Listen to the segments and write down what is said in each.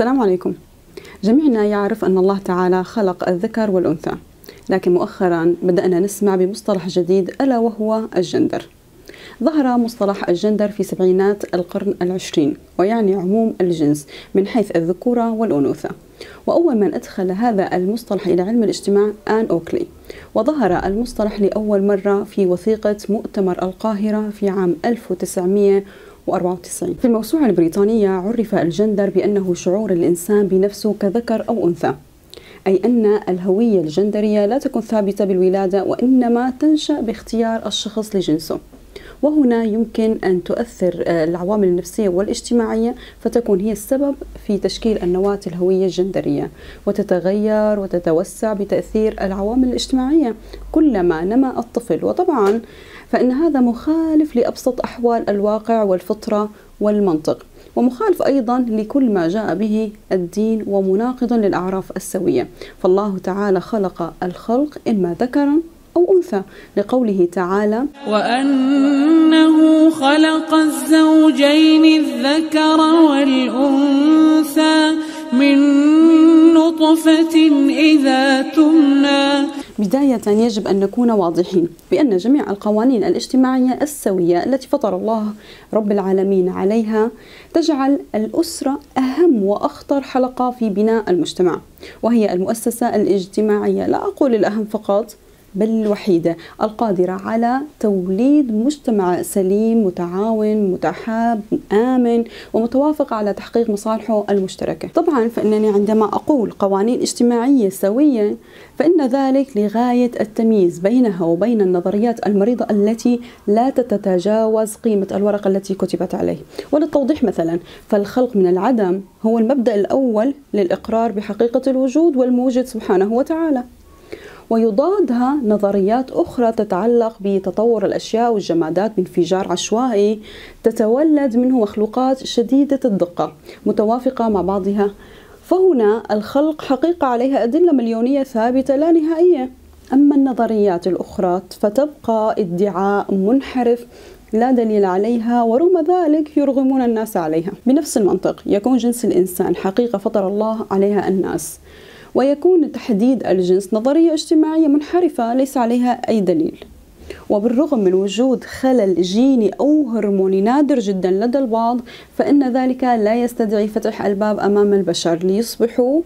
السلام عليكم. جميعنا يعرف أن الله تعالى خلق الذكر والأنثى لكن مؤخرا بدأنا نسمع بمصطلح جديد ألا وهو الجندر. ظهر مصطلح الجندر في سبعينات القرن العشرين ويعني عموم الجنس من حيث الذكورة والأنوثة. وأول من أدخل هذا المصطلح إلى علم الاجتماع آن أوكلي. وظهر المصطلح لأول مرة في وثيقة مؤتمر القاهرة في عام 1900 94 في الموسوعة البريطانية عرف الجندر بأنه شعور الإنسان بنفسه كذكر أو أنثى أي أن الهوية الجندرية لا تكون ثابتة بالولادة وإنما تنشأ باختيار الشخص لجنسه. وهنا يمكن أن تؤثر آه، العوامل النفسية والاجتماعية فتكون هي السبب في تشكيل النواة الهوية الجندرية وتتغير وتتوسع بتأثير العوامل الاجتماعية. كلما نما الطفل وطبعا فإن هذا مخالف لأبسط أحوال الواقع والفطرة والمنطق ومخالف أيضا لكل ما جاء به الدين ومناقض للأعراف السوية. فالله تعالى خلق الخلق إما ذكرا أو أنثى لقوله تعالى وأنه خلق الزوجين الذكر والأنثى من نطفة إذا تمنى بداية يجب أن نكون واضحين بأن جميع القوانين الاجتماعية السوية التي فطر الله رب العالمين عليها تجعل الأسرة أهم وأخطر حلقة في بناء المجتمع وهي المؤسسة الاجتماعية. لا أقول الأهم فقط بل الوحيدة القادرة على توليد مجتمع سليم متعاون متحاب آمن ومتوافق على تحقيق مصالحه المشتركة. طبعا فإنني عندما أقول قوانين اجتماعية سوية فإن ذلك لغاية التمييز بينها وبين النظريات المريضة التي لا تتجاوز قيمة الورقة التي كتبت عليه. وللتوضيح مثلا فالخلق من العدم هو المبدأ الأول للإقرار بحقيقة الوجود والموجد سبحانه وتعالى. ويضادها نظريات أخرى تتعلق بتطور الأشياء والجمادات بانفجار عشوائي تتولد منه مخلوقات شديدة الدقة متوافقة مع بعضها. فهنا الخلق حقيقة عليها أدلة مليونية ثابتة لا نهائية. أما النظريات الأخرى فتبقى ادعاء منحرف لا دليل عليها ورغم ذلك يرغمون الناس عليها. بنفس المنطق يكون جنس الإنسان حقيقة فطر الله عليها الناس. ويكون تحديد الجنس نظرية اجتماعية منحرفة ليس عليها أي دليل. وبالرغم من وجود خلل جيني أو هرموني نادر جدا لدى البعض فإن ذلك لا يستدعي فتح الباب أمام البشر ليصبحوا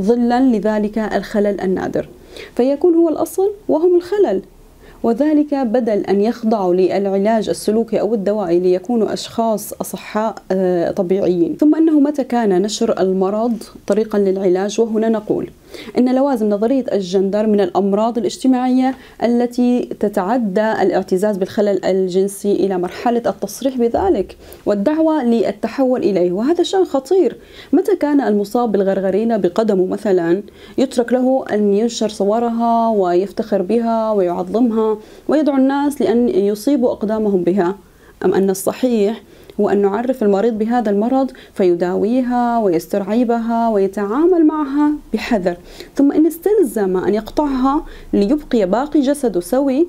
ظلا لذلك الخلل النادر. فيكون هو الأصل وهم الخلل. وذلك بدل أن يخضعوا للعلاج السلوكي أو الدوائي ليكونوا أشخاص أصحاء آه، طبيعيين. ثم أنه متى كان نشر المرض طريقا للعلاج؟ وهنا نقول أن لوازم نظرية الجندر من الأمراض الاجتماعية التي تتعدى الاعتزاز بالخلل الجنسي إلى مرحلة التصريح بذلك والدعوة للتحول إليه. وهذا شأن خطير. متى كان المصاب بالغرغرينة بقدمه مثلا؟ يترك له أن ينشر صورها ويفتخر بها ويعظمها ويدعو الناس لأن يصيبوا أقدامهم بها. أم أن الصحيح هو أن نعرف المريض بهذا المرض فيداويها ويسترعبها ويتعامل معها بحذر. ثم إن استلزم أن يقطعها ليبقي باقي جسده سوي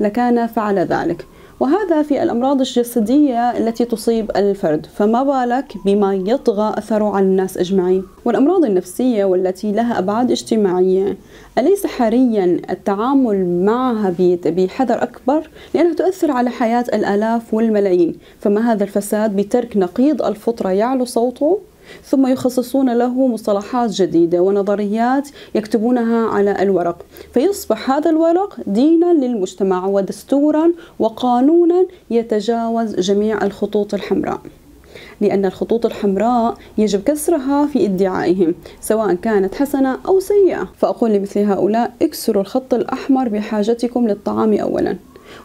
لكان فعل ذلك. وهذا في الأمراض الجسدية التي تصيب الفرد فما بالك بما يطغى أثره على الناس أجمعين؟ والأمراض النفسية والتي لها أبعاد اجتماعية أليس حريا التعامل معها بحذر أكبر؟ لأنها تؤثر على حياة الآلاف والملايين فما هذا الفساد بترك نقيض الفطرة؟ يعلو صوته. ثم يخصصون له مصطلحات جديدة ونظريات يكتبونها على الورق. فيصبح هذا الورق دينا للمجتمع ودستورا وقانونا يتجاوز جميع الخطوط الحمراء. لأن الخطوط الحمراء يجب كسرها في ادعائهم سواء كانت حسنة أو سيئة. فأقول لمثل هؤلاء اكسروا الخط الأحمر بحاجتكم للطعام أولا.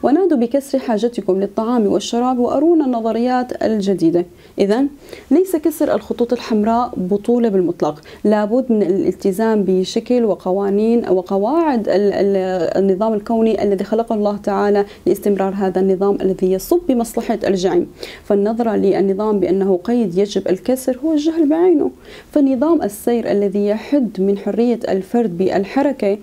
ونادوا بكسر حاجتكم للطعام والشراب وأرونا النظريات الجديدة. إذا ليس كسر الخطوط الحمراء بطولة بالمطلق. لابد من الالتزام بشكل وقوانين وقواعد النظام الكوني الذي خلقه الله تعالى لاستمرار هذا النظام الذي يصب بمصلحة الجميع فالنظرة للنظام بأنه قيد يجب الكسر هو الجهل بعينه. فنظام السير الذي يحد من حرية الفرد بالحركة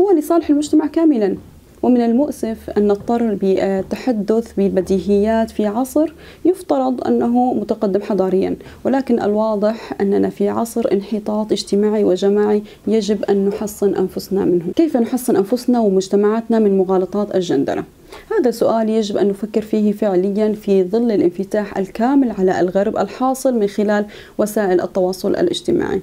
هو لصالح المجتمع كاملا. ومن المؤسف أن نضطر بالتحدث بالبديهيات في عصر يفترض أنه متقدم حضاريا ولكن الواضح أننا في عصر انحطاط اجتماعي وجماعي يجب أن نحصن أنفسنا منه. كيف نحصن أنفسنا ومجتمعاتنا من مغالطات الجندرة هذا سؤال يجب أن نفكر فيه فعليا في ظل الانفتاح الكامل على الغرب الحاصل من خلال وسائل التواصل الاجتماعي.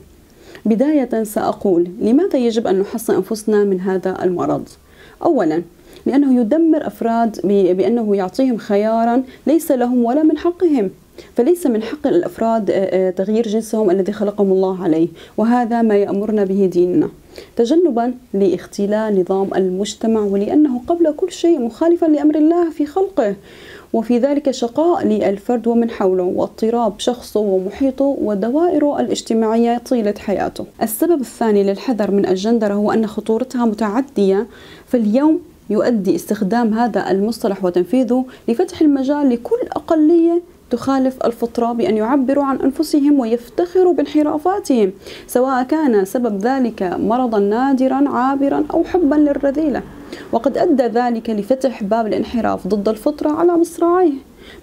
بداية سأقول لماذا يجب أن نحصن أنفسنا من هذا المرض؟ أولا لأنه يدمر أفراد بأنه يعطيهم خيارا ليس لهم ولا من حقهم. فليس من حق الأفراد تغيير جنسهم الذي خلقهم الله عليه. وهذا ما يأمرنا به ديننا. تجنبا لاختلال نظام المجتمع ولأنه قبل كل شيء مخالفا لأمر الله في خلقه. وفي ذلك شقاء للفرد ومن حوله واضطراب شخصه ومحيطه ودوائره الاجتماعية طيلة حياته. السبب الثاني للحذر من الجندرة هو أن خطورتها متعدية في اليوم يؤدي استخدام هذا المصطلح وتنفيذه لفتح المجال لكل أقلية تخالف الفطرة بأن يعبروا عن أنفسهم ويفتخروا بانحرافاتهم سواء كان سبب ذلك مرضا نادرا عابرا أو حبا للرذيلة. وقد أدى ذلك لفتح باب الانحراف ضد الفطرة على مصراعيه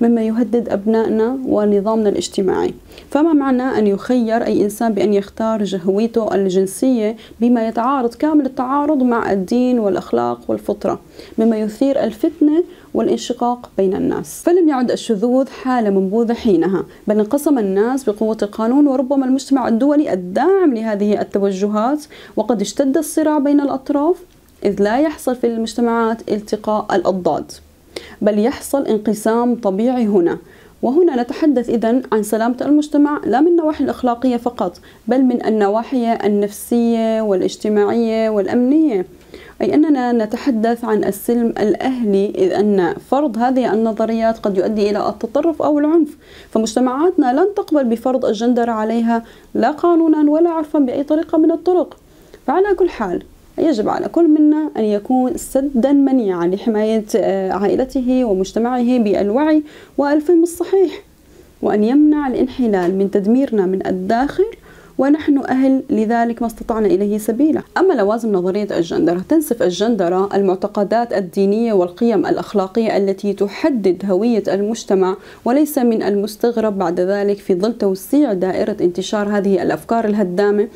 مما يهدد أبنائنا ونظامنا الاجتماعي. فما معنى أن يخير أي إنسان بأن يختار هويته الجنسية بما يتعارض كامل التعارض مع الدين والأخلاق والفطرة مما يثير الفتنة والانشقاق بين الناس. فلم يعد الشذوذ حالة منبوذة حينها بل انقسم الناس بقوة القانون وربما المجتمع الدولي الداعم لهذه التوجهات وقد اشتد الصراع بين الأطراف إذ لا يحصل في المجتمعات التقاء الأضداد بل يحصل انقسام طبيعي هنا. وهنا نتحدث إذا عن سلامة المجتمع لا من النواحي الأخلاقية فقط بل من النواحي النفسية والاجتماعية والأمنية. أي أننا نتحدث عن السلم الأهلي إذ أن فرض هذه النظريات قد يؤدي إلى التطرف أو العنف. فمجتمعاتنا لن تقبل بفرض الجندر عليها لا قانونا ولا عرفا بأي طريقة من الطرق. فعلى كل حال يجب على كل منا أن يكون سدا منيعا لحماية آه، عائلته ومجتمعه بالوعي والفهم الصحيح وأن يمنع الانحلال من تدميرنا من الداخل ونحن أهل لذلك ما استطعنا إليه سبيلا. أما لوازم نظرية الجندرة تنسف الجندرة المعتقدات الدينية والقيم الأخلاقية التي تحدد هوية المجتمع وليس من المستغرب بعد ذلك في ظل توسيع دائرة انتشار هذه الأفكار الهدامة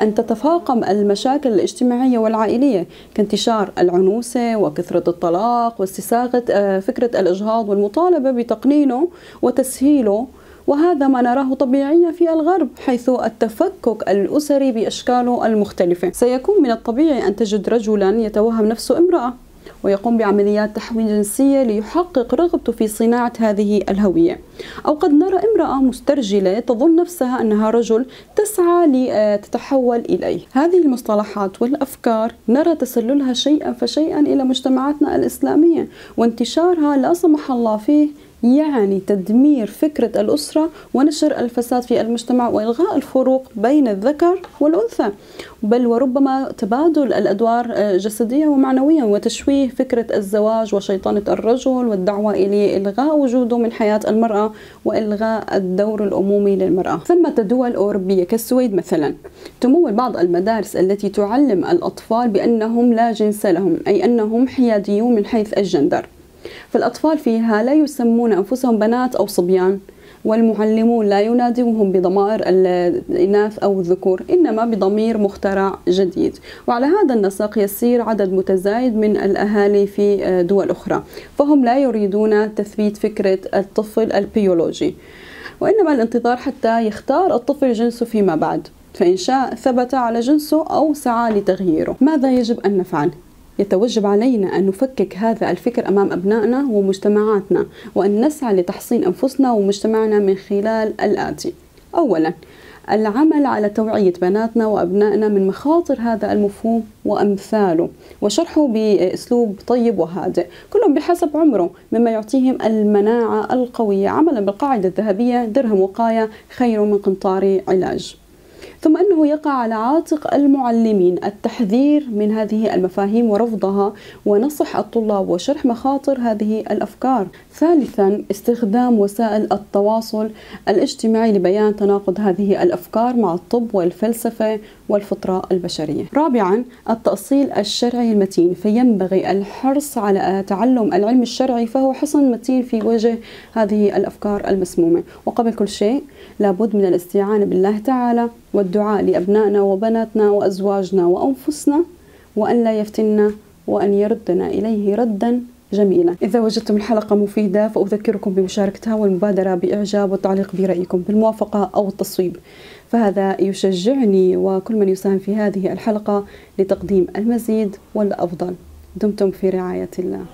أن تتفاقم المشاكل الاجتماعية والعائلية كانتشار العنوسة وكثرة الطلاق واستساغة آه، فكرة الإجهاض والمطالبة بتقنينه وتسهيله وهذا ما نراه طبيعيا في الغرب حيث التفكك الأسري بأشكاله المختلفة. سيكون من الطبيعي أن تجد رجلا يتوهم نفسه امرأة ويقوم بعمليات تحويل جنسية ليحقق رغبته في صناعة هذه الهوية. أو قد نرى امرأة مسترجلة تظن نفسها أنها رجل تسعى لتتحول إليه. هذه المصطلحات والأفكار نرى تسللها شيئا فشيئا إلى مجتمعاتنا الإسلامية وانتشارها لا سمح الله فيه يعني تدمير فكرة الأسرة ونشر الفساد في المجتمع وإلغاء الفروق بين الذكر والأنثى. بل وربما تبادل الأدوار جسديا ومعنويا وتشويه فكرة الزواج وشيطنة الرجل والدعوة إلى إلغاء وجوده من حياة وإلغاء الدور الأمومي للمرأة. ثمة دول أوروبية كالسويد مثلا. تمول بعض المدارس التي تعلم الأطفال بأنهم لا جنس لهم أي أنهم حياديون من حيث الجندر. فالأطفال فيها لا يسمون أنفسهم بنات أو صبيان. والمعلمون لا ينادوهم بضمائر الإناث أو الذكور إنما بضمير مخترع جديد. وعلى هذا النسق يسير عدد متزايد من الأهالي في دول أخرى فهم لا يريدون تثبيت فكرة الطفل البيولوجي. وإنما الانتظار حتى يختار الطفل جنسه فيما بعد فإن شاء ثبت على جنسه أو سعى لتغييره. ماذا يجب أن نفعل؟ يتوجب علينا أن نفكك هذا الفكر أمام أبنائنا ومجتمعاتنا وأن نسعى لتحصين أنفسنا ومجتمعنا من خلال الآتي. أولا العمل على توعية بناتنا وأبنائنا من مخاطر هذا المفهوم وأمثاله وشرحه بأسلوب طيب وهادئ كلهم بحسب عمره مما يعطيهم المناعة القوية. عملا بالقاعدة الذهبية درهم وقاية خير من قنطار علاج. ثم أنه يقع على عاتق المعلمين. التحذير من هذه المفاهيم ورفضها ونصح الطلاب وشرح مخاطر هذه الأفكار. ثالثا استخدام وسائل التواصل الاجتماعي لبيان تناقض هذه الأفكار مع الطب والفلسفة والفطرة البشرية. رابعا التأصيل الشرعي المتين فينبغي الحرص على تعلم العلم الشرعي فهو حصن متين في وجه هذه الأفكار المسمومة. وقبل كل شيء لابد من الاستعانة بالله تعالى والدعاء لأبنائنا وبناتنا وأزواجنا وأنفسنا وأن لا يفتنا وأن يردنا إليه ردا جميلة إذا وجدتم الحلقة مفيدة فأذكركم بمشاركتها والمبادرة بإعجاب والتعليق برأيكم بالموافقة أو التصويب. فهذا يشجعني وكل من يساهم في هذه الحلقة لتقديم المزيد والأفضل. دمتم في رعاية الله.